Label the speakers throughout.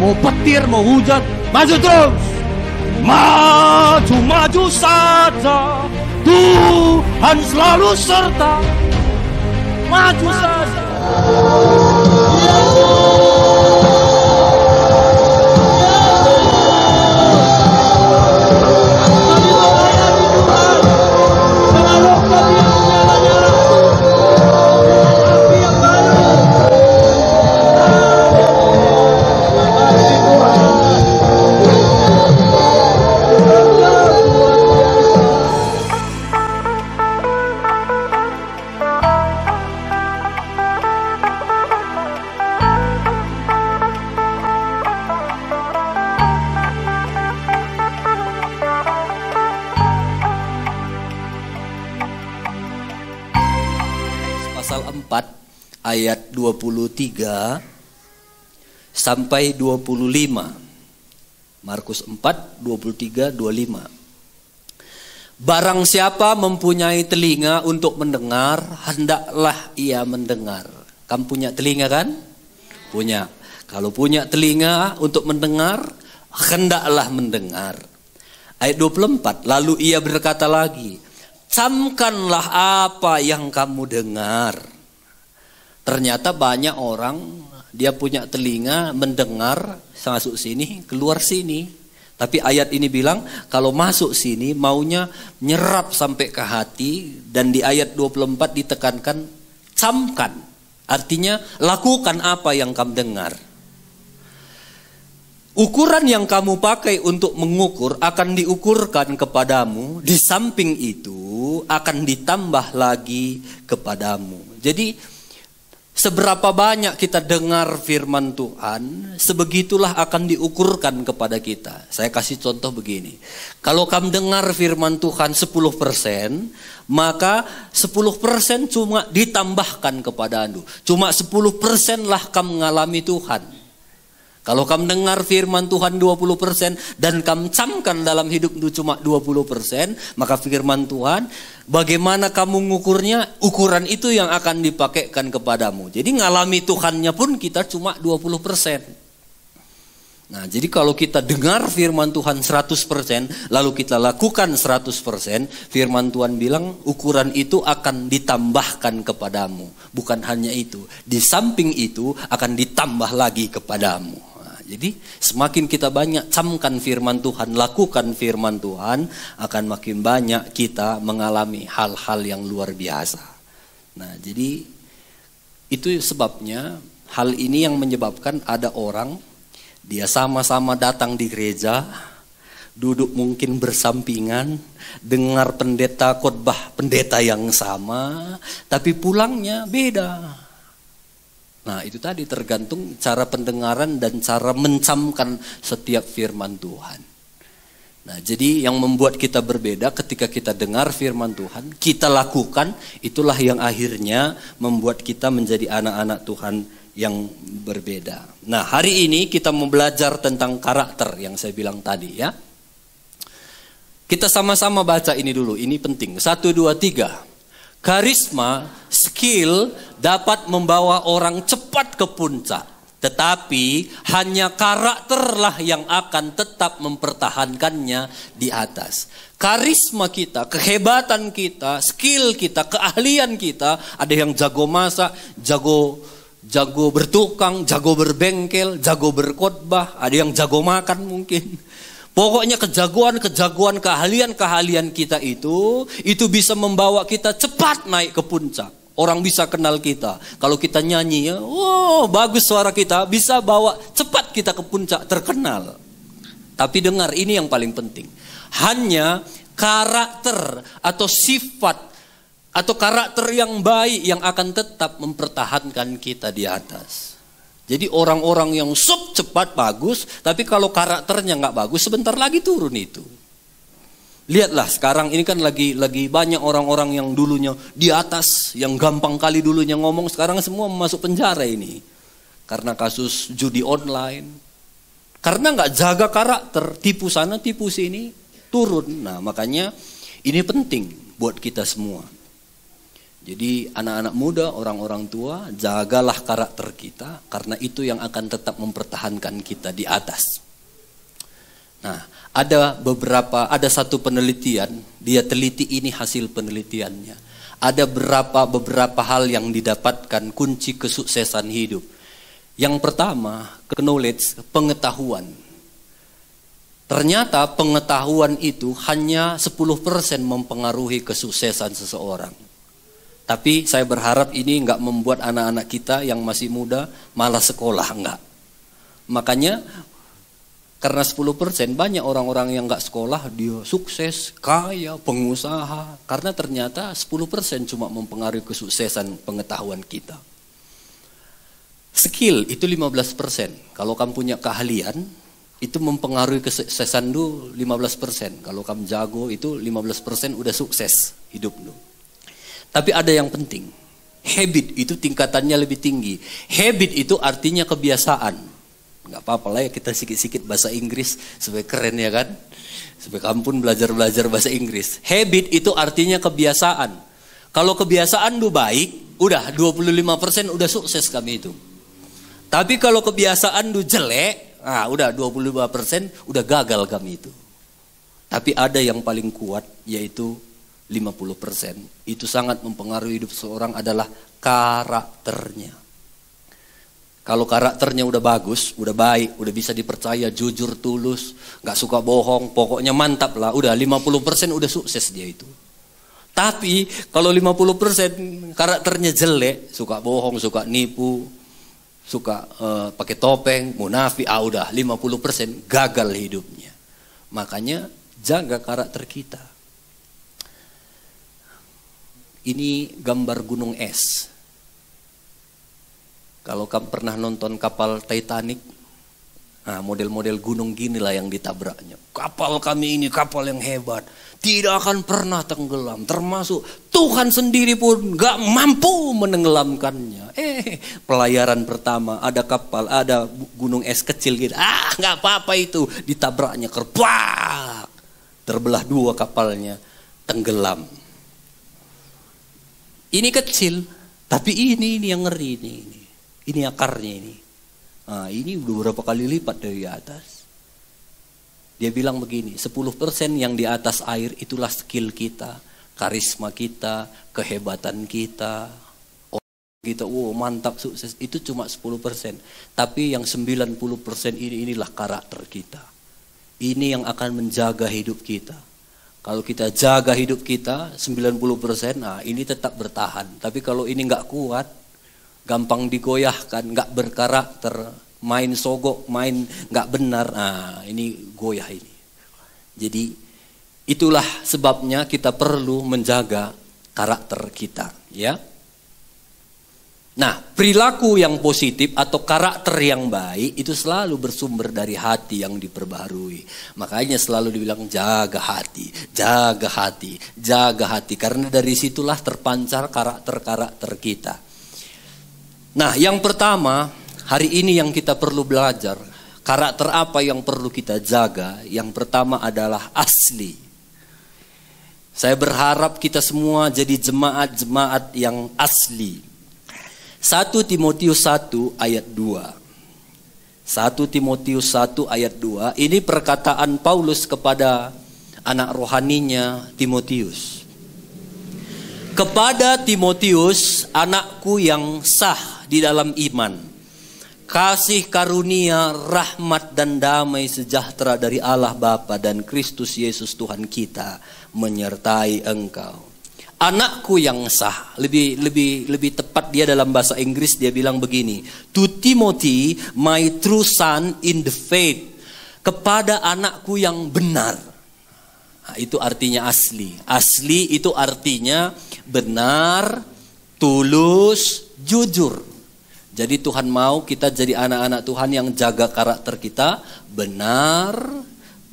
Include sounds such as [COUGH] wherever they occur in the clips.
Speaker 1: mau petir, mau hujan, maju terus. Maju, maju saja. Tuhan selalu serta. Maju saja.
Speaker 2: Ayat 23 sampai 25. Markus 4 23 25. Barang siapa mempunyai telinga untuk mendengar, hendaklah ia mendengar. Kamu punya telinga kan? Punya. Kalau punya telinga untuk mendengar, hendaklah mendengar. Ayat 24, lalu ia berkata lagi, camkanlah apa yang kamu dengar. Ternyata banyak orang dia punya telinga mendengar masuk sini, keluar sini. Tapi ayat ini bilang kalau masuk sini maunya nyerap sampai ke hati dan di ayat 24 ditekankan camkan. Artinya lakukan apa yang kamu dengar. Ukuran yang kamu pakai untuk mengukur akan diukurkan kepadamu, di samping itu akan ditambah lagi kepadamu. Jadi seberapa banyak kita dengar firman Tuhan, sebegitulah akan diukurkan kepada kita. Saya kasih contoh begini. Kalau kamu dengar firman Tuhan 10%, maka 10% cuma ditambahkan kepada Anda. Cuma 10% lah kamu mengalami Tuhan. Kalau kamu dengar firman Tuhan 20% dan kamu camkan dalam hidup itu cuma 20%, maka firman Tuhan bagaimana kamu ngukurnya, ukuran itu yang akan dipakaikan kepadamu. Jadi ngalami Tuhannya pun kita cuma 20%. Nah, jadi kalau kita dengar firman Tuhan 100%, lalu kita lakukan 100%, firman Tuhan bilang ukuran itu akan ditambahkan kepadamu. Bukan hanya itu, di samping itu akan ditambah lagi kepadamu. Jadi semakin kita banyak camkan firman Tuhan, lakukan firman Tuhan, akan makin banyak kita mengalami hal-hal yang luar biasa. Nah, jadi itu sebabnya hal ini yang menyebabkan ada orang dia sama-sama datang di gereja, duduk mungkin bersampingan, dengar pendeta khotbah pendeta yang sama, tapi pulangnya beda. Nah itu tadi tergantung cara pendengaran dan cara mencamkan setiap firman Tuhan. Nah jadi yang membuat kita berbeda ketika kita dengar firman Tuhan, kita lakukan, itulah yang akhirnya membuat kita menjadi anak-anak Tuhan yang berbeda. Nah hari ini kita mau belajar tentang karakter yang saya bilang tadi ya. Kita sama-sama baca ini dulu, ini penting. Satu, dua, tiga. Karisma, skill dapat membawa orang cepat ke puncak. Tetapi hanya karakterlah yang akan tetap mempertahankannya di atas. Karisma kita, kehebatan kita, skill kita, keahlian kita, ada yang jago masak, jago jago bertukang, jago berbengkel, jago berkhotbah, ada yang jago makan mungkin. Pokoknya kejagoan-kejagoan keahlian-keahlian kita itu itu bisa membawa kita cepat naik ke puncak. Orang bisa kenal kita. Kalau kita nyanyi, ya, oh bagus suara kita, bisa bawa cepat kita ke puncak terkenal. Tapi dengar ini yang paling penting. Hanya karakter atau sifat atau karakter yang baik yang akan tetap mempertahankan kita di atas. Jadi orang-orang yang sup cepat bagus, tapi kalau karakternya nggak bagus, sebentar lagi turun itu. Lihatlah sekarang ini kan lagi lagi banyak orang-orang yang dulunya di atas, yang gampang kali dulunya ngomong, sekarang semua masuk penjara ini. Karena kasus judi online. Karena nggak jaga karakter, tipu sana, tipu sini, turun. Nah makanya ini penting buat kita semua. Jadi anak-anak muda, orang-orang tua, jagalah karakter kita karena itu yang akan tetap mempertahankan kita di atas. Nah, ada beberapa, ada satu penelitian, dia teliti ini hasil penelitiannya. Ada beberapa beberapa hal yang didapatkan kunci kesuksesan hidup. Yang pertama, knowledge, pengetahuan. Ternyata pengetahuan itu hanya 10% mempengaruhi kesuksesan seseorang. Tapi saya berharap ini nggak membuat anak-anak kita yang masih muda malah sekolah enggak. Makanya karena 10% banyak orang-orang yang nggak sekolah dia sukses, kaya, pengusaha. Karena ternyata 10% cuma mempengaruhi kesuksesan pengetahuan kita. Skill itu 15%. Kalau kamu punya keahlian, itu mempengaruhi kesuksesan lu 15%. Kalau kamu jago itu 15% udah sukses hidup lu. Tapi ada yang penting. Habit itu tingkatannya lebih tinggi. Habit itu artinya kebiasaan. Nggak apa-apa lah ya kita sikit-sikit bahasa Inggris supaya keren ya kan. Supaya kamu pun belajar-belajar bahasa Inggris. Habit itu artinya kebiasaan. Kalau kebiasaan lu baik, udah 25% udah sukses kami itu. Tapi kalau kebiasaan lu jelek, ah udah 25% udah gagal kami itu. Tapi ada yang paling kuat yaitu 50%. Itu sangat mempengaruhi hidup seorang adalah karakternya. Kalau karakternya udah bagus, udah baik, udah bisa dipercaya, jujur, tulus, gak suka bohong, pokoknya mantap lah, udah 50% udah sukses dia itu. Tapi kalau 50% karakternya jelek, suka bohong, suka nipu, suka uh, pakai topeng, munafik, ah udah 50% gagal hidupnya. Makanya jaga karakter kita. Ini gambar gunung es. Kalau kamu pernah nonton kapal Titanic, nah model-model gunung gini lah yang ditabraknya. Kapal kami ini kapal yang hebat, tidak akan pernah tenggelam. Termasuk Tuhan sendiri pun gak mampu menenggelamkannya. Eh, pelayaran pertama ada kapal, ada gunung es kecil gitu. Ah, nggak apa-apa itu, ditabraknya kerpak, terbelah dua kapalnya, tenggelam. Ini kecil, tapi ini ini yang ngeri ini. Ini, ini akarnya ini. Nah, ini beberapa kali lipat dari atas. Dia bilang begini, 10% yang di atas air itulah skill kita, karisma kita, kehebatan kita. Kita, oh mantap sukses, itu cuma 10%. Tapi yang 90% ini inilah karakter kita. Ini yang akan menjaga hidup kita. Kalau kita jaga hidup kita 90% nah ini tetap bertahan. Tapi kalau ini nggak kuat, gampang digoyahkan, nggak berkarakter, main sogok, main nggak benar, nah ini goyah ini. Jadi itulah sebabnya kita perlu menjaga karakter kita, ya. Nah, perilaku yang positif atau karakter yang baik itu selalu bersumber dari hati yang diperbaharui. Makanya selalu dibilang jaga hati, jaga hati, jaga hati. Karena dari situlah terpancar karakter-karakter kita. Nah, yang pertama, hari ini yang kita perlu belajar, karakter apa yang perlu kita jaga? Yang pertama adalah asli. Saya berharap kita semua jadi jemaat-jemaat yang asli 1 Timotius 1 ayat 2. 1 Timotius 1 ayat 2. Ini perkataan Paulus kepada anak rohaninya Timotius. Kepada Timotius, anakku yang sah di dalam iman. Kasih karunia, rahmat dan damai sejahtera dari Allah Bapa dan Kristus Yesus Tuhan kita menyertai engkau anakku yang sah. Lebih lebih lebih tepat dia dalam bahasa Inggris dia bilang begini, to Timothy, my true son in the faith. Kepada anakku yang benar. Nah, itu artinya asli. Asli itu artinya benar, tulus, jujur. Jadi Tuhan mau kita jadi anak-anak Tuhan yang jaga karakter kita benar,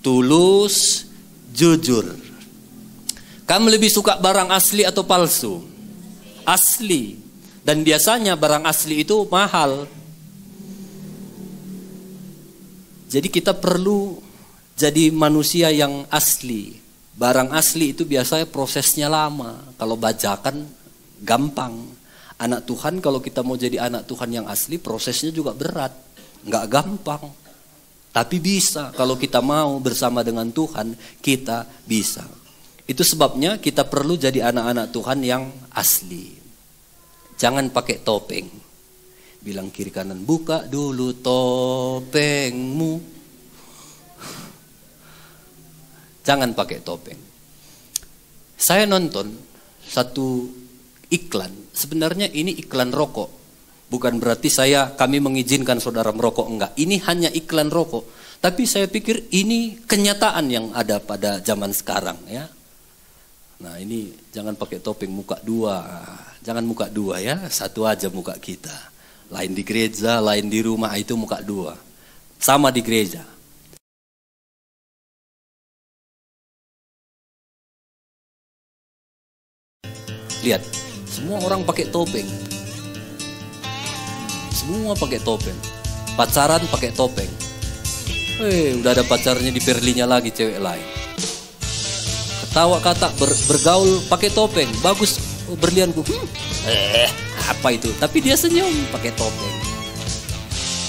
Speaker 2: tulus, jujur. Kamu lebih suka barang asli atau palsu? Asli. Dan biasanya barang asli itu mahal. Jadi kita perlu jadi manusia yang asli. Barang asli itu biasanya prosesnya lama. Kalau bajakan gampang. Anak Tuhan kalau kita mau jadi anak Tuhan yang asli prosesnya juga berat. Nggak gampang. Tapi bisa kalau kita mau bersama dengan Tuhan kita bisa. Itu sebabnya kita perlu jadi anak-anak Tuhan yang asli. Jangan pakai topeng. Bilang kiri kanan, buka dulu topengmu. Jangan pakai topeng. Saya nonton satu iklan. Sebenarnya ini iklan rokok. Bukan berarti saya kami mengizinkan saudara merokok enggak. Ini hanya iklan rokok. Tapi saya pikir ini kenyataan yang ada pada zaman sekarang ya. Nah ini jangan pakai topeng muka dua. Jangan muka dua ya, satu aja muka kita. Lain di gereja, lain di rumah itu muka dua. Sama di gereja. Lihat, semua orang pakai topeng. Semua pakai topeng. Pacaran pakai topeng. Eh, udah ada pacarnya di Perlinya lagi cewek lain. Ketawa kata ber, bergaul pakai topeng. Bagus berlianku. Hmm. Eh, apa itu? Tapi dia senyum pakai topeng.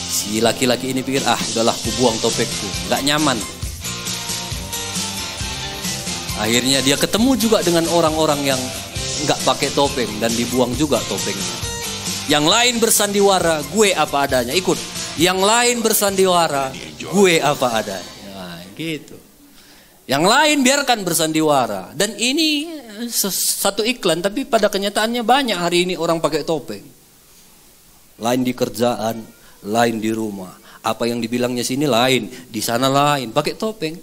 Speaker 2: Si laki-laki ini pikir, ah udahlah aku buang topengku. Gak nyaman. Akhirnya dia ketemu juga dengan orang-orang yang nggak pakai topeng dan dibuang juga topengnya. Yang lain bersandiwara, gue apa adanya. Ikut. Yang lain bersandiwara, gue apa adanya. Nah, gitu. Yang lain biarkan bersandiwara. Dan ini eh, satu iklan, tapi pada kenyataannya banyak hari ini orang pakai topeng. Lain di kerjaan, lain di rumah. Apa yang dibilangnya sini lain, di sana lain, pakai topeng.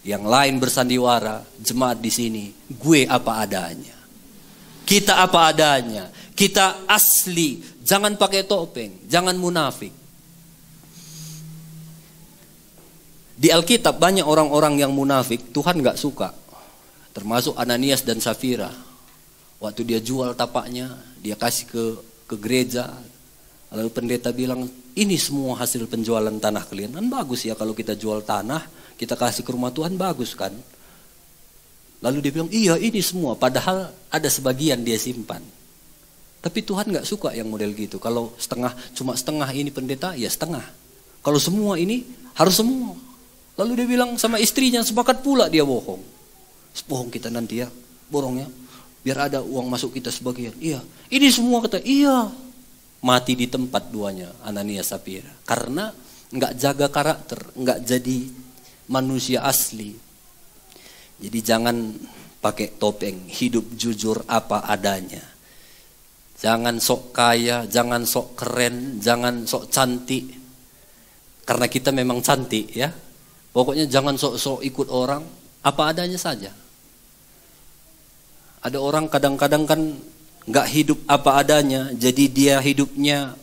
Speaker 2: Yang lain bersandiwara, jemaat di sini, gue apa adanya. Kita apa adanya, kita asli, jangan pakai topeng, jangan munafik. Di Alkitab banyak orang-orang yang munafik, Tuhan nggak suka. Termasuk Ananias dan Safira. Waktu dia jual tapaknya, dia kasih ke ke gereja. Lalu pendeta bilang, ini semua hasil penjualan tanah kalian. Kan bagus ya kalau kita jual tanah, kita kasih ke rumah Tuhan, bagus kan? Lalu dia bilang, iya ini semua. Padahal ada sebagian dia simpan. Tapi Tuhan nggak suka yang model gitu. Kalau setengah, cuma setengah ini pendeta, ya setengah. Kalau semua ini, harus semua. Lalu dia bilang sama istrinya, sepakat pula dia bohong. Bohong kita nanti ya, borongnya. Biar ada uang masuk kita sebagian. Iya, ini semua kata, iya. Mati di tempat duanya, Anania Sapira. Karena nggak jaga karakter, nggak jadi manusia asli. Jadi jangan pakai topeng, hidup jujur apa adanya. Jangan sok kaya, jangan sok keren, jangan sok cantik. Karena kita memang cantik ya, Pokoknya jangan sok-sok ikut orang, apa adanya saja. Ada orang kadang-kadang kan nggak hidup apa adanya, jadi dia hidupnya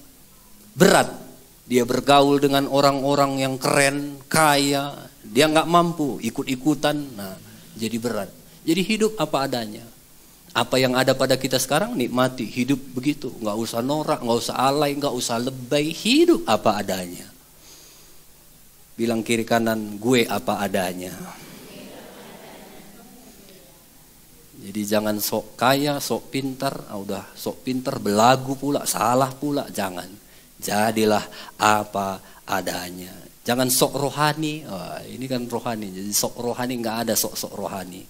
Speaker 2: berat. Dia bergaul dengan orang-orang yang keren, kaya, dia nggak mampu ikut-ikutan, nah jadi berat. Jadi hidup apa adanya. Apa yang ada pada kita sekarang nikmati hidup begitu, nggak usah norak, nggak usah alay, nggak usah lebay, hidup apa adanya. Bilang kiri kanan, gue apa adanya. Jadi jangan sok kaya, sok pintar, ah, udah sok pintar belagu pula, salah pula, jangan. Jadilah apa adanya. Jangan sok rohani, oh, ini kan rohani. Jadi sok rohani nggak ada sok-sok rohani.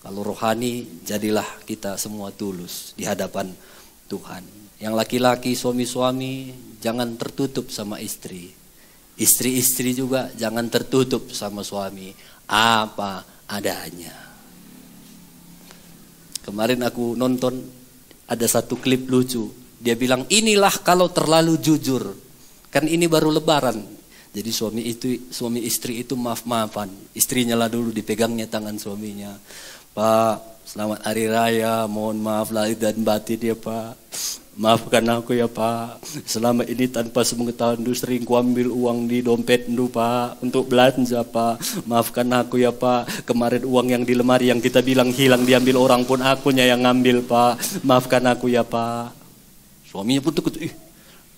Speaker 2: Kalau rohani, jadilah kita semua tulus di hadapan Tuhan. Yang laki-laki, suami-suami, jangan tertutup sama istri. Istri-istri juga jangan tertutup sama suami. Apa adanya. Kemarin aku nonton ada satu klip lucu. Dia bilang inilah kalau terlalu jujur. Kan ini baru lebaran. Jadi suami itu suami istri itu maaf-maafan. Istrinya lah dulu dipegangnya tangan suaminya. Pak, selamat hari raya. Mohon maaf lahir dan batin ya Pak. Maafkan aku ya Pak, selama ini tanpa sepengetahuan itu sering kuambil uang di dompet itu Pak, untuk belanja Pak. Maafkan aku ya Pak, kemarin uang yang di lemari yang kita bilang hilang diambil orang pun akunya yang ngambil Pak. Maafkan aku ya Pak. Suaminya pun takut, ih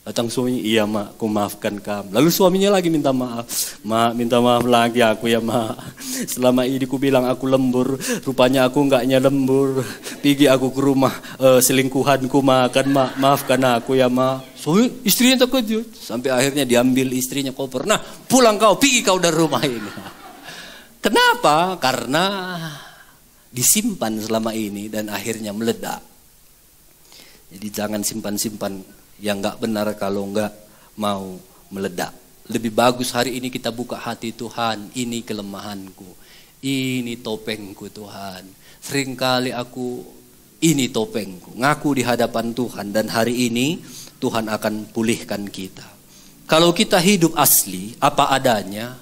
Speaker 2: Datang suami, iya mak, aku maafkan kamu. Lalu suaminya lagi minta maaf. Mak, minta maaf lagi aku ya mak. Selama ini ku bilang aku lembur, rupanya aku enggaknya lembur. Pergi aku ke rumah uh, selingkuhanku makan mak, maafkan aku ya mak. Suami istrinya terkejut. Sampai akhirnya diambil istrinya koper. Nah pulang kau, pergi kau dari rumah ini. Kenapa? Karena disimpan selama ini dan akhirnya meledak. Jadi jangan simpan-simpan yang nggak benar kalau nggak mau meledak. Lebih bagus hari ini kita buka hati Tuhan, ini kelemahanku, ini topengku Tuhan. Seringkali aku ini topengku, ngaku di hadapan Tuhan dan hari ini Tuhan akan pulihkan kita. Kalau kita hidup asli, apa adanya,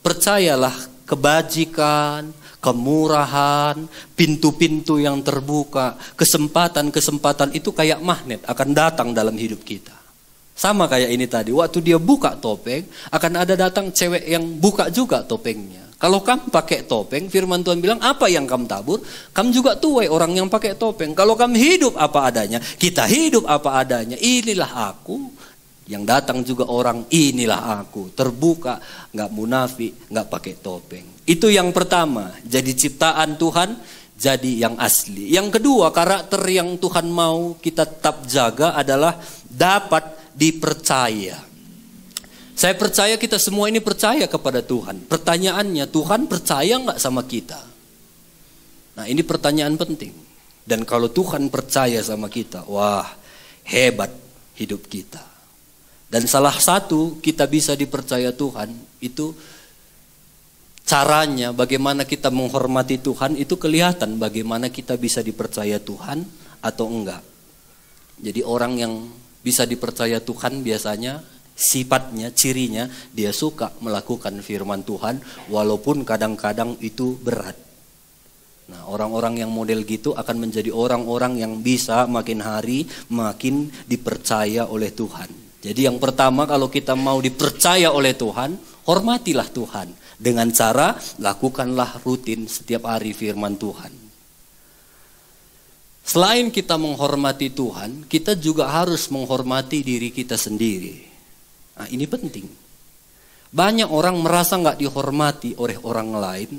Speaker 2: percayalah kebajikan, kemurahan, pintu-pintu yang terbuka, kesempatan-kesempatan itu kayak magnet akan datang dalam hidup kita. Sama kayak ini tadi, waktu dia buka topeng, akan ada datang cewek yang buka juga topengnya. Kalau kamu pakai topeng, firman Tuhan bilang, apa yang kamu tabur, kamu juga tuai orang yang pakai topeng. Kalau kamu hidup apa adanya, kita hidup apa adanya, inilah aku, yang datang juga orang inilah aku. Terbuka nggak munafik nggak pakai topeng. Itu yang pertama jadi ciptaan Tuhan jadi yang asli. Yang kedua karakter yang Tuhan mau kita tetap jaga adalah dapat dipercaya. Saya percaya kita semua ini percaya kepada Tuhan. Pertanyaannya Tuhan percaya nggak sama kita? Nah ini pertanyaan penting. Dan kalau Tuhan percaya sama kita wah hebat hidup kita dan salah satu kita bisa dipercaya Tuhan itu caranya bagaimana kita menghormati Tuhan itu kelihatan bagaimana kita bisa dipercaya Tuhan atau enggak. Jadi orang yang bisa dipercaya Tuhan biasanya sifatnya, cirinya dia suka melakukan firman Tuhan walaupun kadang-kadang itu berat. Nah, orang-orang yang model gitu akan menjadi orang-orang yang bisa makin hari makin dipercaya oleh Tuhan. Jadi yang pertama kalau kita mau dipercaya oleh Tuhan, hormatilah Tuhan. Dengan cara lakukanlah rutin setiap hari firman Tuhan. Selain kita menghormati Tuhan, kita juga harus menghormati diri kita sendiri. Nah, ini penting. Banyak orang merasa nggak dihormati oleh orang lain,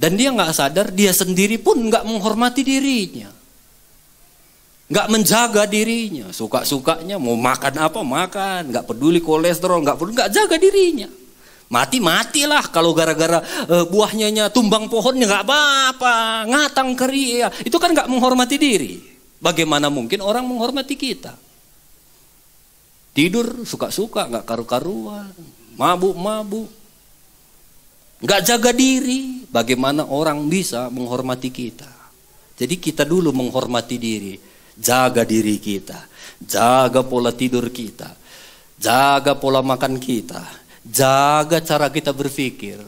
Speaker 2: dan dia nggak sadar dia sendiri pun nggak menghormati dirinya nggak menjaga dirinya, suka-sukanya mau makan apa makan, nggak peduli kolesterol, nggak peduli, nggak jaga dirinya. Mati matilah kalau gara-gara uh, buahnya tumbang pohonnya nggak apa-apa, ngatang keri ya. Itu kan nggak menghormati diri. Bagaimana mungkin orang menghormati kita? Tidur suka-suka, nggak karu-karuan, mabuk-mabuk, nggak jaga diri. Bagaimana orang bisa menghormati kita? Jadi kita dulu menghormati diri Jaga diri kita, jaga pola tidur kita, jaga pola makan kita, jaga cara kita berpikir.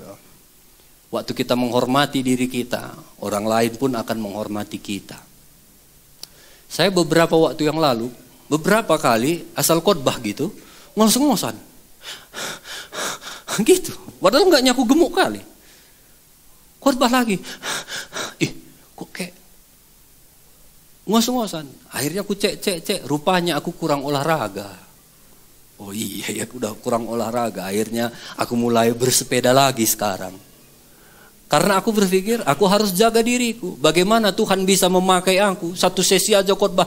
Speaker 2: Waktu kita menghormati diri kita, orang lain pun akan menghormati kita. Saya beberapa waktu yang lalu, beberapa kali asal khotbah gitu, ngos-ngosan. gitu. Padahal nggak nyaku gemuk kali. Khotbah lagi. Ih, kok kayak ngos-ngosan. Akhirnya aku cek cek cek, rupanya aku kurang olahraga. Oh iya ya, udah kurang olahraga. Akhirnya aku mulai bersepeda lagi sekarang. Karena aku berpikir aku harus jaga diriku. Bagaimana Tuhan bisa memakai aku satu sesi aja khotbah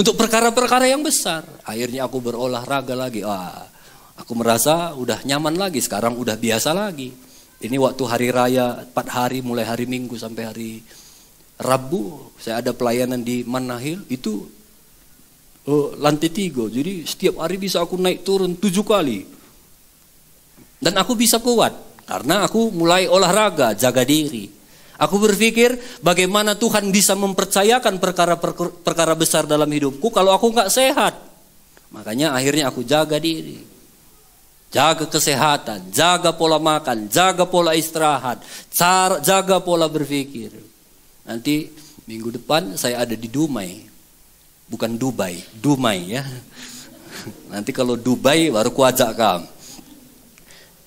Speaker 2: untuk perkara-perkara yang besar. Akhirnya aku berolahraga lagi. Ah, aku merasa udah nyaman lagi. Sekarang udah biasa lagi. Ini waktu hari raya, empat hari mulai hari Minggu sampai hari Rabu saya ada pelayanan di Manahil itu uh, lantai tiga. Jadi setiap hari bisa aku naik turun tujuh kali. Dan aku bisa kuat karena aku mulai olahraga, jaga diri. Aku berpikir bagaimana Tuhan bisa mempercayakan perkara-perkara besar dalam hidupku kalau aku nggak sehat. Makanya akhirnya aku jaga diri. Jaga kesehatan, jaga pola makan, jaga pola istirahat, jaga pola berpikir. Nanti minggu depan saya ada di Dumai. Bukan Dubai, Dumai ya. [LAUGHS] Nanti kalau Dubai baru kuajak kamu.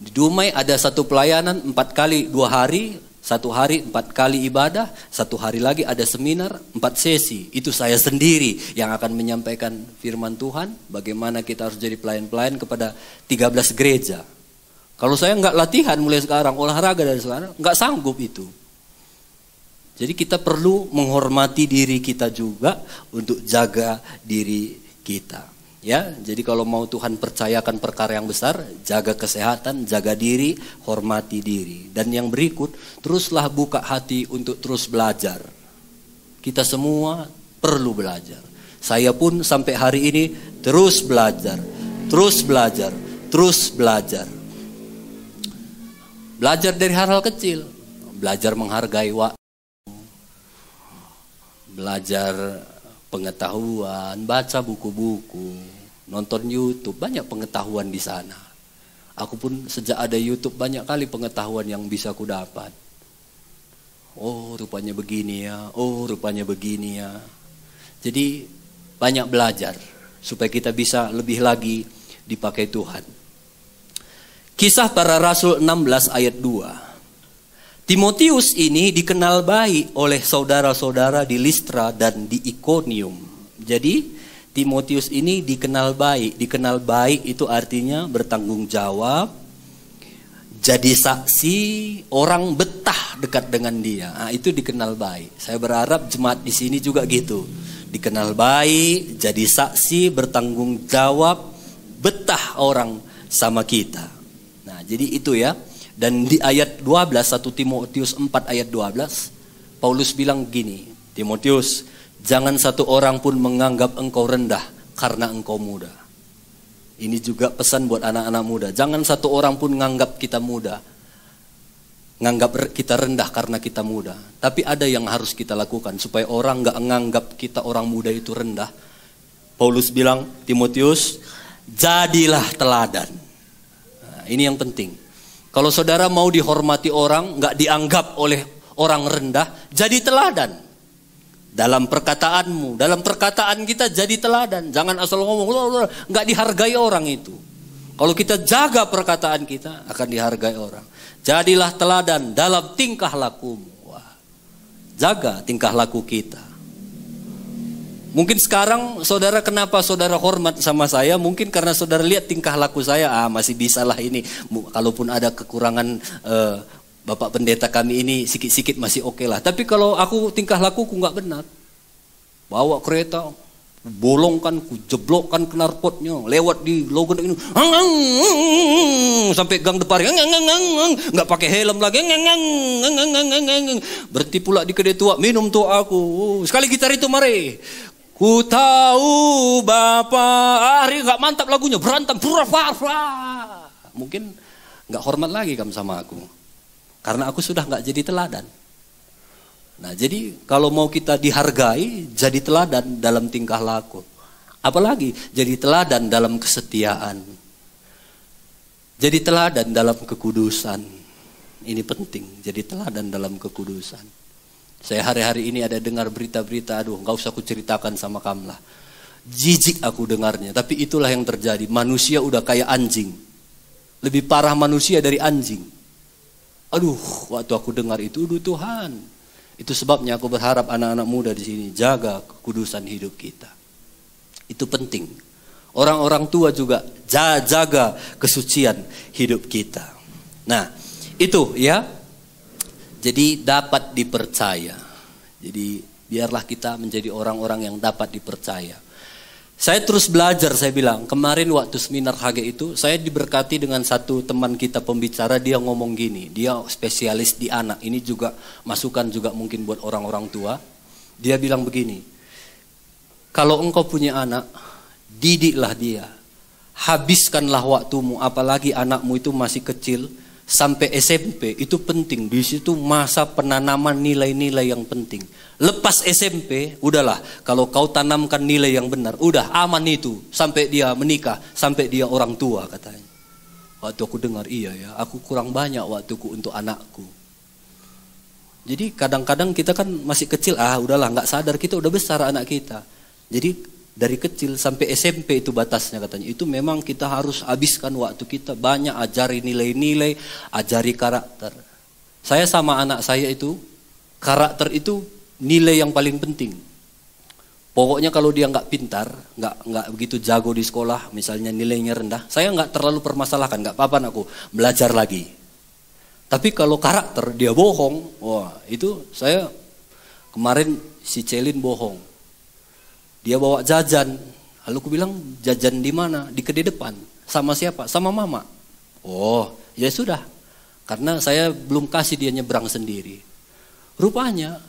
Speaker 2: Di Dumai ada satu pelayanan empat kali dua hari Satu hari empat kali ibadah, satu hari lagi ada seminar, empat sesi. Itu saya sendiri yang akan menyampaikan firman Tuhan, bagaimana kita harus jadi pelayan-pelayan kepada 13 gereja. Kalau saya nggak latihan mulai sekarang, olahraga dari sekarang, nggak sanggup itu. Jadi kita perlu menghormati diri kita juga untuk jaga diri kita. Ya, jadi kalau mau Tuhan percayakan perkara yang besar, jaga kesehatan, jaga diri, hormati diri. Dan yang berikut, teruslah buka hati untuk terus belajar. Kita semua perlu belajar. Saya pun sampai hari ini terus belajar, terus belajar, terus belajar. Belajar dari hal-hal kecil, belajar menghargai waktu, belajar pengetahuan, baca buku-buku, nonton YouTube, banyak pengetahuan di sana. Aku pun sejak ada YouTube banyak kali pengetahuan yang bisa aku dapat. Oh, rupanya begini ya. Oh, rupanya begini ya. Jadi banyak belajar supaya kita bisa lebih lagi dipakai Tuhan. Kisah para Rasul 16 ayat 2. Timotius ini dikenal baik oleh saudara-saudara di Listra dan di Iconium. Jadi Timotius ini dikenal baik. Dikenal baik itu artinya bertanggung jawab, jadi saksi, orang betah dekat dengan dia. Nah, itu dikenal baik. Saya berharap jemaat di sini juga gitu. Dikenal baik, jadi saksi, bertanggung jawab, betah orang sama kita. Nah, jadi itu ya. Dan di ayat 12 1 Timotius 4 ayat 12 Paulus bilang gini, Timotius, jangan satu orang pun menganggap engkau rendah karena engkau muda. Ini juga pesan buat anak-anak muda. Jangan satu orang pun menganggap kita muda. Nganggap kita rendah karena kita muda. Tapi ada yang harus kita lakukan supaya orang nggak menganggap kita orang muda itu rendah. Paulus bilang, Timotius, jadilah teladan. Nah, ini yang penting. Kalau saudara mau dihormati orang, nggak dianggap oleh orang rendah, jadi teladan. Dalam perkataanmu, dalam perkataan kita jadi teladan. Jangan asal ngomong, nggak dihargai orang itu. Kalau kita jaga perkataan kita, akan dihargai orang. Jadilah teladan dalam tingkah lakumu. Wah, jaga tingkah laku kita. Mungkin sekarang saudara kenapa saudara hormat sama saya? Mungkin karena saudara lihat tingkah laku saya, ah masih bisa lah ini. Kalaupun ada kekurangan eh, bapak pendeta kami ini sikit-sikit masih oke okay lah. Tapi kalau aku tingkah lakuku nggak benar, bawa kereta, bolongkan, ku jeblokkan knarpotnya, lewat di logon ini, sampai gang depan, nggak pakai helm lagi, berhenti pula di kedai tua, minum tua aku, sekali gitar itu mari, Ku tahu Bapak hari nggak mantap lagunya berantem mungkin nggak hormat lagi kamu sama aku karena aku sudah nggak jadi teladan. Nah jadi kalau mau kita dihargai jadi teladan dalam tingkah laku, apalagi jadi teladan dalam kesetiaan, jadi teladan dalam kekudusan. Ini penting jadi teladan dalam kekudusan. Saya hari-hari ini ada dengar berita-berita, aduh nggak usah aku ceritakan sama kamu lah. Jijik aku dengarnya, tapi itulah yang terjadi. Manusia udah kayak anjing. Lebih parah manusia dari anjing. Aduh, waktu aku dengar itu, aduh Tuhan. Itu sebabnya aku berharap anak-anak muda di sini jaga kekudusan hidup kita. Itu penting. Orang-orang tua juga jaga kesucian hidup kita. Nah, itu ya jadi dapat dipercaya. Jadi biarlah kita menjadi orang-orang yang dapat dipercaya. Saya terus belajar, saya bilang, kemarin waktu seminar HG itu, saya diberkati dengan satu teman kita pembicara, dia ngomong gini, dia spesialis di anak, ini juga masukan juga mungkin buat orang-orang tua. Dia bilang begini, kalau engkau punya anak, didiklah dia, habiskanlah waktumu, apalagi anakmu itu masih kecil, sampai SMP itu penting. Di situ masa penanaman nilai-nilai yang penting. Lepas SMP, udahlah. Kalau kau tanamkan nilai yang benar, udah aman itu sampai dia menikah, sampai dia orang tua katanya. Waktu aku dengar iya ya, aku kurang banyak waktuku untuk anakku. Jadi kadang-kadang kita kan masih kecil, ah udahlah nggak sadar kita udah besar anak kita. Jadi dari kecil sampai SMP itu batasnya katanya. Itu memang kita harus habiskan waktu kita banyak ajari nilai-nilai, ajari karakter. Saya sama anak saya itu karakter itu nilai yang paling penting. Pokoknya kalau dia nggak pintar, nggak nggak begitu jago di sekolah, misalnya nilainya rendah, saya nggak terlalu permasalahkan, nggak apa-apa aku belajar lagi. Tapi kalau karakter dia bohong, wah itu saya kemarin si Celin bohong. Dia bawa jajan, lalu aku bilang jajan di mana? Di kedai depan. Sama siapa? Sama mama. Oh, ya sudah. Karena saya belum kasih dia nyebrang sendiri. Rupanya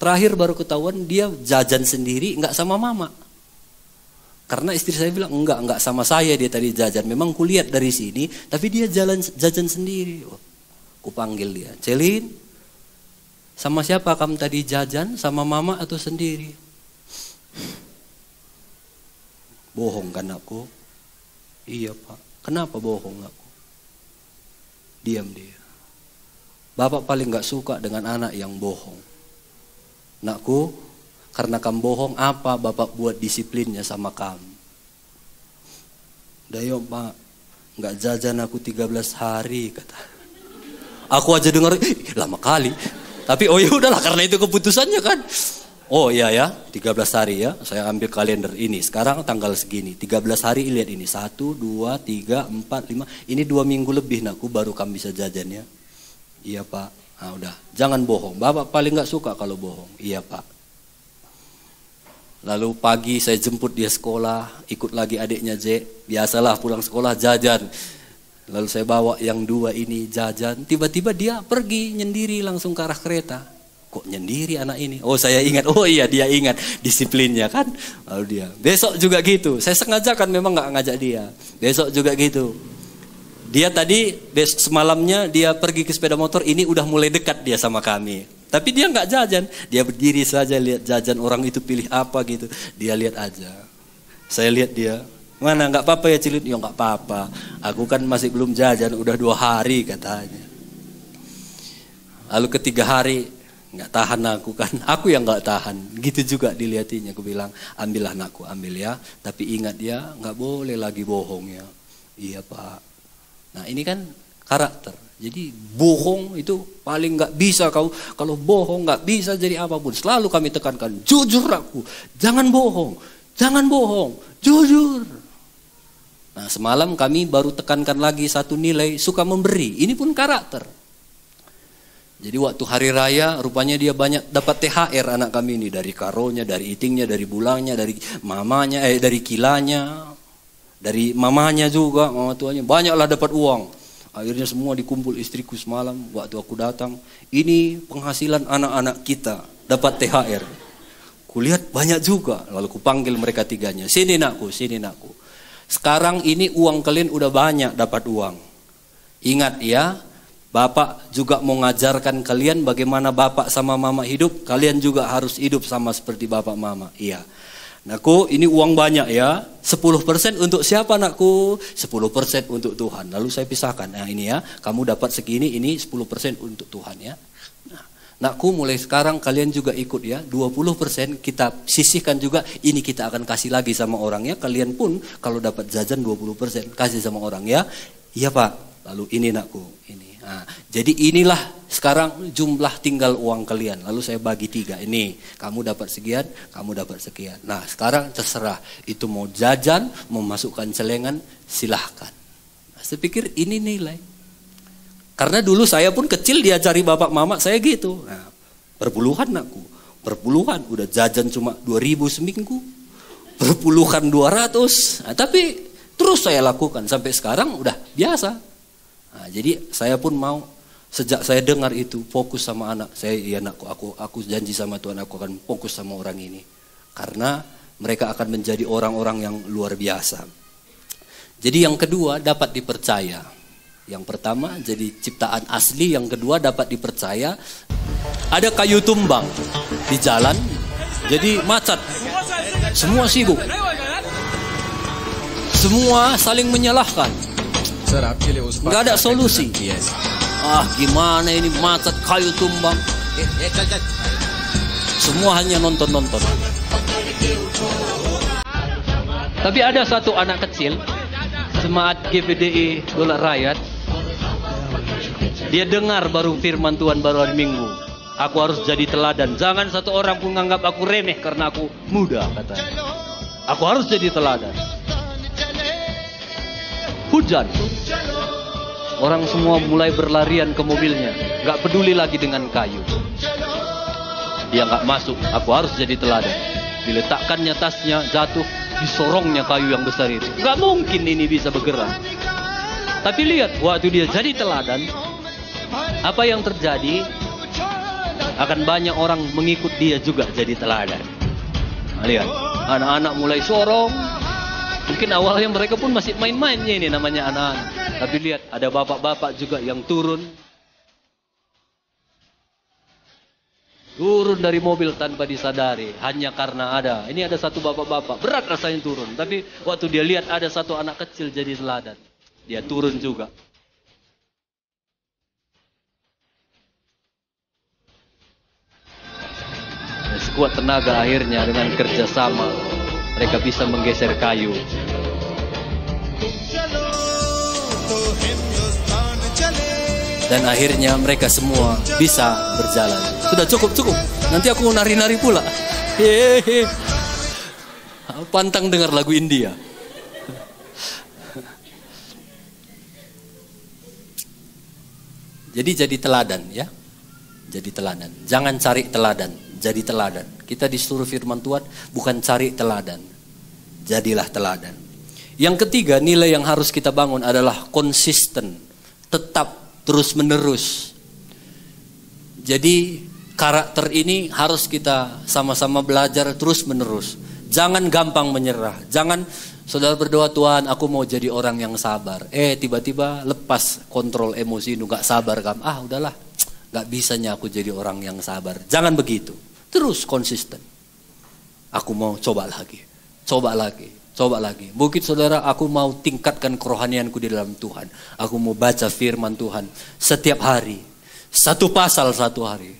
Speaker 2: Terakhir baru ketahuan dia jajan sendiri nggak sama mama. Karena istri saya bilang enggak, enggak sama saya dia tadi jajan. Memang kulihat dari sini, tapi dia jalan jajan sendiri. Oh, ku panggil dia, Celin, sama siapa kamu tadi jajan? Sama mama atau sendiri? Bohong kan aku? Iya pak. Kenapa bohong aku? Diam dia. Bapak paling nggak suka dengan anak yang bohong. Nakku, karena kamu bohong, apa bapak buat disiplinnya sama kamu? Dayo pak, nggak jajan aku 13 hari kata. Aku aja dengar, lama kali. Tapi oh ya udahlah karena itu keputusannya kan. Oh iya ya, 13 hari ya. Saya ambil kalender ini. Sekarang tanggal segini. 13 hari lihat ini. 1, 2, 3, 4, 5. Ini dua minggu lebih nakku baru kamu bisa jajan ya. Iya pak. Nah, udah, jangan bohong. Bapak paling nggak suka kalau bohong. Iya pak. Lalu pagi saya jemput dia sekolah, ikut lagi adiknya J. Biasalah pulang sekolah jajan. Lalu saya bawa yang dua ini jajan. Tiba-tiba dia pergi nyendiri langsung ke arah kereta. Kok nyendiri anak ini? Oh saya ingat, oh iya dia ingat disiplinnya kan. Lalu dia, besok juga gitu. Saya sengaja kan memang nggak ngajak dia. Besok juga gitu. Dia tadi semalamnya dia pergi ke sepeda motor, ini udah mulai dekat dia sama kami. Tapi dia nggak jajan, dia berdiri saja lihat jajan orang itu pilih apa gitu. Dia lihat aja. Saya lihat dia, mana nggak apa-apa ya cilit, ya nggak apa-apa. Aku kan masih belum jajan, udah dua hari katanya. Lalu ketiga hari nggak tahan aku kan, [LAUGHS] aku yang nggak tahan. Gitu juga dilihatinnya, aku bilang ambil anakku, ambil ya. Tapi ingat ya, nggak boleh lagi bohong ya. Iya pak, Nah ini kan karakter. Jadi bohong itu paling nggak bisa kau. Kalau bohong nggak bisa jadi apa pun. Selalu kami tekankan, jujur aku. Jangan bohong, jangan bohong, jujur. Nah semalam kami baru tekankan lagi satu nilai, suka memberi. Ini pun karakter. Jadi waktu hari raya rupanya dia banyak dapat THR anak kami ini dari karonya, dari itingnya, dari bulangnya, dari mamanya, eh dari kilanya, dari mamanya juga, mama tuanya, banyaklah dapat uang. Akhirnya semua dikumpul istriku semalam waktu aku datang. Ini penghasilan anak-anak kita dapat THR. Kulihat banyak juga. Lalu kupanggil mereka tiganya. Sini nakku, sini nakku. Sekarang ini uang kalian udah banyak dapat uang. Ingat ya, Bapak juga mau ngajarkan kalian bagaimana bapak sama mama hidup. Kalian juga harus hidup sama seperti bapak mama. Iya. Nakku, ini uang banyak ya. 10% untuk siapa nakku? 10% untuk Tuhan. Lalu saya pisahkan. Nah ini ya, kamu dapat segini, ini 10% untuk Tuhan ya. Nah, nakku mulai sekarang kalian juga ikut ya. 20% kita sisihkan juga. Ini kita akan kasih lagi sama orang ya. Kalian pun kalau dapat jajan 20% kasih sama orang ya. Iya pak. Lalu ini nakku, ini. Nah, jadi inilah sekarang jumlah tinggal uang kalian. Lalu saya bagi tiga. Ini kamu dapat sekian, kamu dapat sekian. Nah sekarang terserah. Itu mau jajan, mau masukkan celengan, silahkan. Nah, saya pikir ini nilai. Karena dulu saya pun kecil dia cari bapak mama saya gitu. Nah, perpuluhan aku. Perpuluhan. Udah jajan cuma 2000 seminggu. Perpuluhan 200. Nah, tapi terus saya lakukan. Sampai sekarang udah biasa. Nah, jadi saya pun mau sejak saya dengar itu fokus sama anak saya ya anakku aku aku janji sama Tuhan aku akan fokus sama orang ini karena mereka akan menjadi orang-orang yang luar biasa. Jadi yang kedua dapat dipercaya. Yang pertama jadi ciptaan asli, yang kedua dapat dipercaya. Ada kayu tumbang di jalan, jadi macet. Semua sibuk. Semua saling menyalahkan. Gak ada solusi. Ah gimana ini macet kayu tumbang. Semua hanya nonton-nonton. Tapi ada satu anak kecil, semangat GPDI Dolar Rakyat. Dia dengar baru firman Tuhan baru hari Minggu. Aku harus jadi teladan. Jangan satu orang pun menganggap aku remeh karena aku muda katanya. Aku harus jadi teladan. Hujan. Orang semua mulai berlarian ke mobilnya. Gak peduli lagi dengan kayu. Dia gak masuk. Aku harus jadi teladan. Diletakkannya tasnya jatuh. Disorongnya kayu yang besar itu. Gak mungkin ini bisa bergerak. Tapi lihat, waktu dia jadi teladan, apa yang terjadi akan banyak orang mengikut dia juga jadi teladan. Nah, lihat, anak-anak mulai sorong. Mungkin awalnya mereka pun masih main-mainnya ini namanya anak-anak. Tapi lihat, ada bapak-bapak juga yang turun. Turun dari mobil tanpa disadari. Hanya karena ada. Ini ada satu bapak-bapak. Berat rasanya turun. Tapi waktu dia lihat ada satu anak kecil jadi teladan. Dia turun juga. sekuat tenaga akhirnya dengan kerjasama mereka bisa menggeser kayu. Dan akhirnya mereka semua bisa berjalan. Sudah cukup cukup. Nanti aku nari-nari pula. Hehehe. Pantang dengar lagu India. Jadi jadi teladan ya. Jadi teladan. Jangan cari teladan jadi teladan. Kita disuruh firman Tuhan bukan cari teladan. Jadilah teladan. Yang ketiga nilai yang harus kita bangun adalah konsisten. Tetap terus menerus. Jadi karakter ini harus kita sama-sama belajar terus menerus. Jangan gampang menyerah. Jangan saudara berdoa Tuhan aku mau jadi orang yang sabar. Eh tiba-tiba lepas kontrol emosi nu gak sabar kamu. Ah udahlah gak bisanya aku jadi orang yang sabar. Jangan begitu. Terus konsisten. Aku mau coba lagi, coba lagi, coba lagi. Mungkin saudara, aku mau tingkatkan kerohanianku di dalam Tuhan. Aku mau baca firman Tuhan setiap hari. Satu pasal satu hari.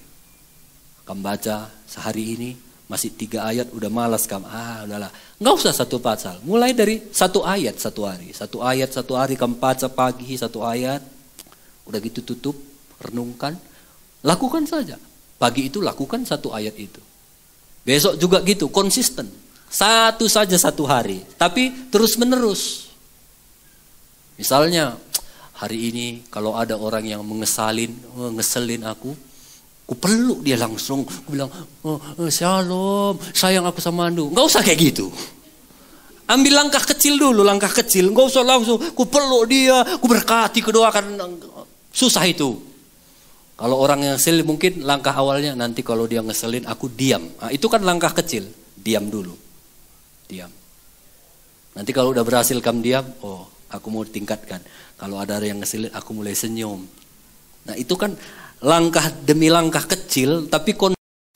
Speaker 2: Kamu baca sehari ini masih tiga ayat udah malas kamu. Ah udahlah. Nggak usah satu pasal. Mulai dari satu ayat satu hari. Satu ayat satu hari kamu baca pagi satu ayat. Udah gitu tutup, renungkan. Lakukan saja. Pagi itu lakukan satu ayat itu. Besok juga gitu, konsisten. Satu saja satu hari, tapi terus menerus. Misalnya, hari ini kalau ada orang yang mengesalin, oh, ngeselin aku, aku peluk dia langsung. Aku bilang, oh, oh, shalom, sayang aku sama anu. Enggak usah kayak gitu. Ambil langkah kecil dulu, langkah kecil. Enggak usah langsung, aku peluk dia, aku berkati, kedoakan. Susah itu. Kalau orang yang ngeselin mungkin langkah awalnya nanti kalau dia ngeselin aku diam. Nah, itu kan langkah kecil, diam dulu. Diam. Nanti kalau udah berhasil kamu diam, oh aku mau tingkatkan. Kalau ada yang ngeselin aku mulai senyum. Nah itu kan langkah demi langkah kecil tapi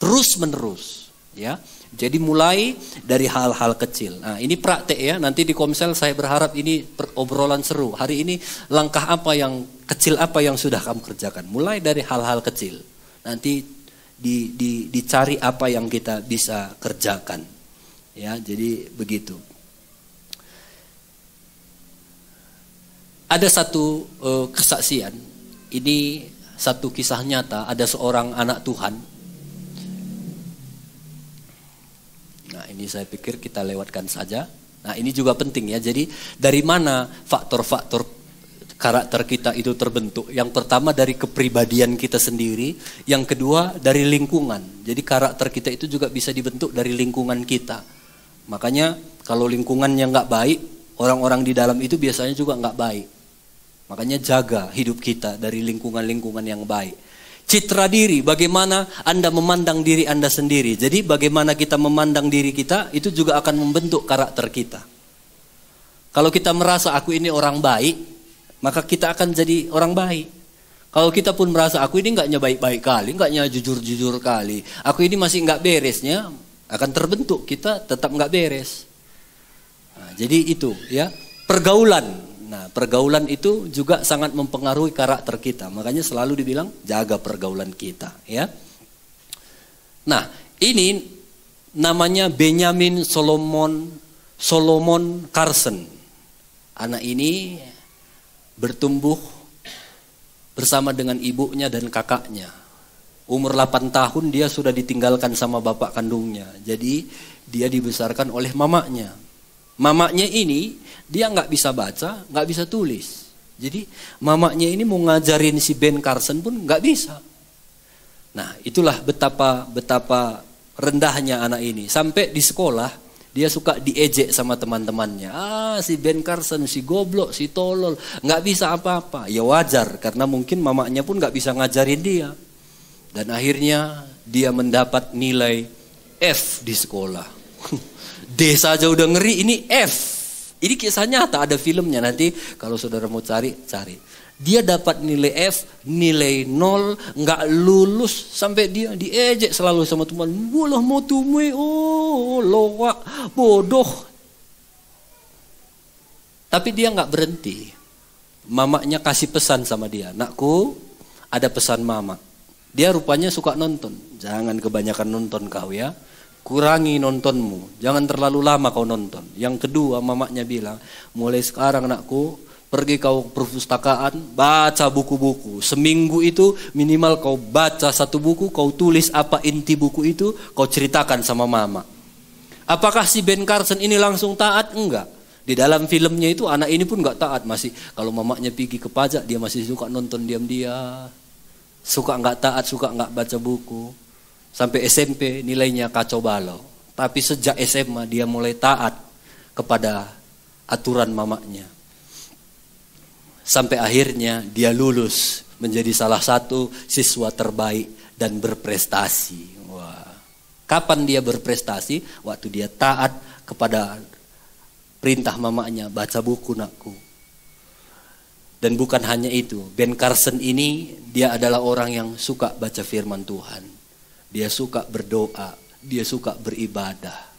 Speaker 2: terus menerus. Ya, jadi mulai dari hal-hal kecil. Nah ini praktek ya, nanti di komsel saya berharap ini obrolan seru. Hari ini langkah apa yang kecil apa yang sudah kamu kerjakan. Mulai dari hal-hal kecil. Nanti di, di, dicari apa yang kita bisa kerjakan. Ya, jadi begitu. Ada satu uh, kesaksian. Ini satu kisah nyata. Ada seorang anak Tuhan Nah ini saya pikir kita lewatkan saja. Nah ini juga penting ya. Jadi dari mana faktor-faktor karakter kita itu terbentuk? Yang pertama dari kepribadian kita sendiri. Yang kedua dari lingkungan. Jadi karakter kita itu juga bisa dibentuk dari lingkungan kita. Makanya kalau lingkungannya nggak baik, orang-orang di dalam itu biasanya juga nggak baik. Makanya jaga hidup kita dari lingkungan-lingkungan yang baik. Citra diri, bagaimana Anda memandang diri Anda sendiri. Jadi bagaimana kita memandang diri kita, itu juga akan membentuk karakter kita. Kalau kita merasa aku ini orang baik, maka kita akan jadi orang baik. Kalau kita pun merasa aku ini nggak baik-baik kali, nggak jujur-jujur kali, aku ini masih nggak beresnya, akan terbentuk kita tetap nggak beres. Nah, jadi itu ya pergaulan Nah, pergaulan itu juga sangat mempengaruhi karakter kita. Makanya selalu dibilang jaga pergaulan kita, ya. Nah, ini namanya Benjamin Solomon Solomon Carson. Anak ini bertumbuh bersama dengan ibunya dan kakaknya. Umur 8 tahun dia sudah ditinggalkan sama bapak kandungnya. Jadi dia dibesarkan oleh mamanya. Mamanya ini dia nggak bisa baca, nggak bisa tulis. Jadi mamanya ini mau ngajarin si Ben Carson pun nggak bisa. Nah itulah betapa betapa rendahnya anak ini. Sampai di sekolah dia suka diejek sama teman-temannya. Ah si Ben Carson, si goblok, si tolol, nggak bisa apa-apa. Ya wajar karena mungkin mamanya pun nggak bisa ngajarin dia. Dan akhirnya dia mendapat nilai F di sekolah. [LAUGHS] D saja udah ngeri, ini F. Ini kisah nyata, ada filmnya nanti kalau saudara mau cari, cari. Dia dapat nilai F, nilai nol, nggak lulus sampai dia diejek selalu sama teman. Bolah mau tumui, oh loak, bodoh. Tapi dia nggak berhenti. Mamanya kasih pesan sama dia, nakku, ada pesan mama dia rupanya suka nonton. Jangan kebanyakan nonton kau ya. Kurangi nontonmu. Jangan terlalu lama kau nonton. Yang kedua mamanya bilang, mulai sekarang anakku pergi kau perpustakaan, baca buku-buku. Seminggu itu minimal kau baca satu buku, kau tulis apa inti buku itu, kau ceritakan sama mama. Apakah si Ben Carson ini langsung taat? Enggak. Di dalam filmnya itu anak ini pun enggak taat masih. Kalau mamanya pergi ke pajak dia masih suka nonton diam-diam suka nggak taat, suka nggak baca buku. Sampai SMP nilainya kacau balau. Tapi sejak SMA dia mulai taat kepada aturan mamanya. Sampai akhirnya dia lulus menjadi salah satu siswa terbaik dan berprestasi. Wah. Kapan dia berprestasi? Waktu dia taat kepada perintah mamanya, baca buku nakku. Dan bukan hanya itu, Ben Carson ini dia adalah orang yang suka baca firman Tuhan. Dia suka berdoa, dia suka beribadah.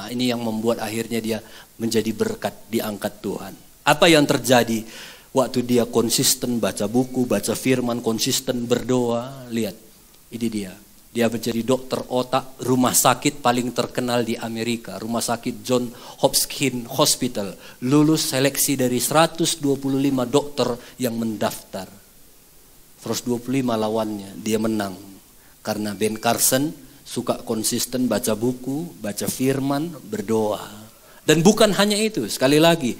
Speaker 2: Nah, ini yang membuat akhirnya dia menjadi berkat diangkat Tuhan. Apa yang terjadi waktu dia konsisten baca buku, baca firman, konsisten berdoa? Lihat, ini dia. Dia menjadi dokter otak rumah sakit paling terkenal di Amerika, rumah sakit John Hopkins Hospital. Lulus seleksi dari 125 dokter yang mendaftar. 125 lawannya, dia menang. Karena Ben Carson suka konsisten baca buku, baca firman, berdoa. Dan bukan hanya itu, sekali lagi,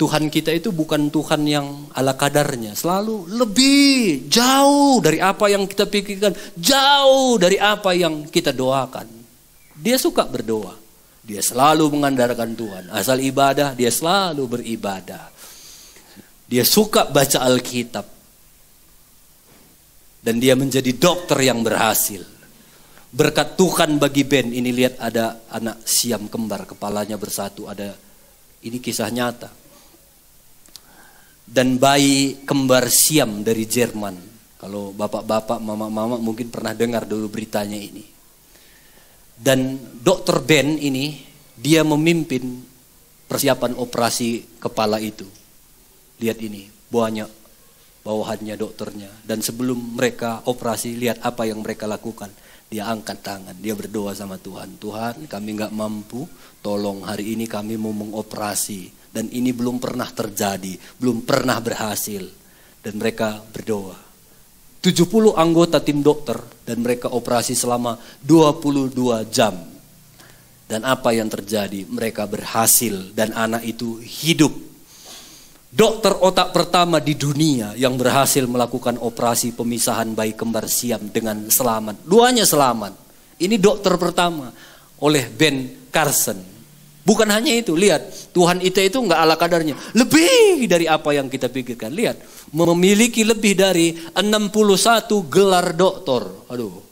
Speaker 2: Tuhan kita itu bukan Tuhan yang ala kadarnya. Selalu lebih jauh dari apa yang kita pikirkan. Jauh dari apa yang kita doakan. Dia suka berdoa. Dia selalu mengandalkan Tuhan. Asal ibadah, dia selalu beribadah. Dia suka baca Alkitab. Dan dia menjadi dokter yang berhasil. Berkat Tuhan bagi Ben. Ini lihat ada anak siam kembar. Kepalanya bersatu. Ada ini kisah nyata dan bayi kembar Siam dari Jerman. Kalau bapak-bapak, mama-mama mungkin pernah dengar dulu beritanya ini. Dan dokter Ben ini dia memimpin persiapan operasi kepala itu. Lihat ini, banyak bawahannya dokternya. Dan sebelum mereka operasi, lihat apa yang mereka lakukan. Dia angkat tangan, dia berdoa sama Tuhan. Tuhan kami nggak mampu, tolong hari ini kami mau mengoperasi dan ini belum pernah terjadi, belum pernah berhasil. Dan mereka berdoa. 70 anggota tim dokter dan mereka operasi selama 22 jam. Dan apa yang terjadi? Mereka berhasil dan anak itu hidup. Dokter otak pertama di dunia yang berhasil melakukan operasi pemisahan bayi kembar siam dengan selamat. Duanya selamat. Ini dokter pertama oleh Ben Carson Bukan hanya itu, lihat Tuhan itu itu nggak ala kadarnya, lebih dari apa yang kita pikirkan. Lihat, memiliki lebih dari 61 gelar doktor. Aduh,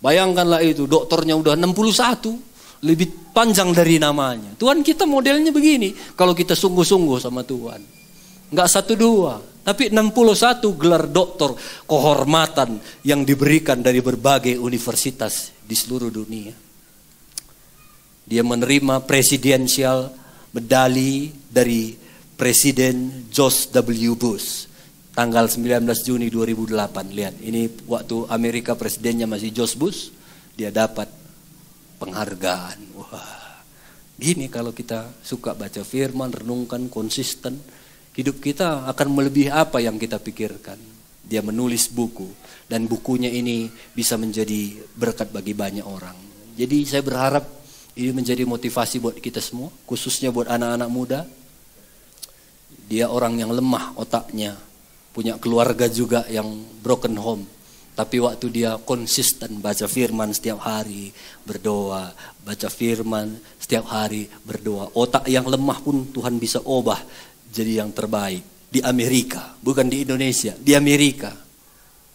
Speaker 2: bayangkanlah itu, doktornya udah 61, lebih panjang dari namanya. Tuhan kita modelnya begini, kalau kita sungguh-sungguh sama Tuhan. Nggak satu dua, tapi 61 gelar doktor kehormatan yang diberikan dari berbagai universitas di seluruh dunia. Dia menerima presidensial medali dari Presiden George W. Bush tanggal 19 Juni 2008. Lihat, ini waktu Amerika presidennya masih George Bush, dia dapat penghargaan. Wah, gini kalau kita suka baca firman, renungkan, konsisten, hidup kita akan melebihi apa yang kita pikirkan. Dia menulis buku dan bukunya ini bisa menjadi berkat bagi banyak orang. Jadi saya berharap ini menjadi motivasi buat kita semua, khususnya buat anak-anak muda. Dia orang yang lemah otaknya, punya keluarga juga yang broken home. Tapi waktu dia konsisten baca firman setiap hari, berdoa, baca firman setiap hari, berdoa. Otak yang lemah pun Tuhan bisa ubah jadi yang terbaik. Di Amerika, bukan di Indonesia, di Amerika.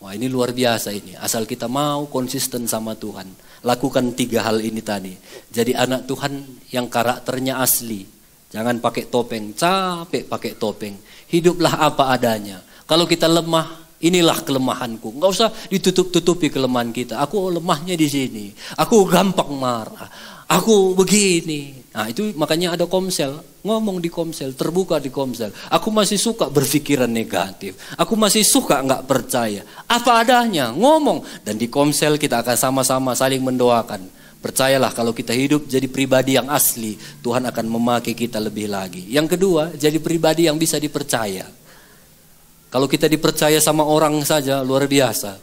Speaker 2: Wah ini luar biasa ini. Asal kita mau konsisten sama Tuhan. Lakukan tiga hal ini tadi. Jadi anak Tuhan yang karakternya asli. Jangan pakai topeng, capek pakai topeng. Hiduplah apa adanya. Kalau kita lemah, Inilah kelemahanku. Enggak usah ditutup-tutupi kelemahan kita. Aku lemahnya di sini. Aku gampang marah. Aku begini. Nah itu makanya ada komsel. Ngomong di komsel, terbuka di komsel. Aku masih suka berpikiran negatif. Aku masih suka nggak percaya. Apa adanya, ngomong. Dan di komsel kita akan sama-sama saling mendoakan. Percayalah kalau kita hidup jadi pribadi yang asli, Tuhan akan memakai kita lebih lagi. Yang kedua, jadi pribadi yang bisa dipercaya. Kalau kita dipercaya sama orang saja luar biasa.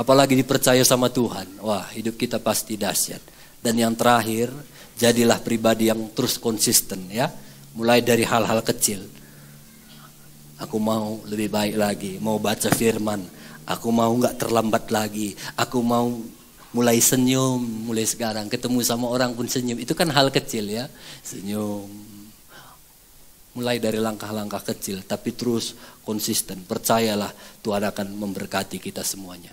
Speaker 2: Apalagi dipercaya sama Tuhan. Wah hidup kita pasti dahsyat. Dan yang terakhir, jadilah pribadi yang terus konsisten ya. Mulai dari hal-hal kecil. Aku mau lebih baik lagi, mau baca firman. Aku mau nggak terlambat lagi. Aku mau mulai senyum mulai sekarang ketemu sama orang pun senyum itu kan hal kecil ya senyum Mulai dari langkah-langkah kecil, tapi terus konsisten. Percayalah Tuhan akan memberkati kita semuanya.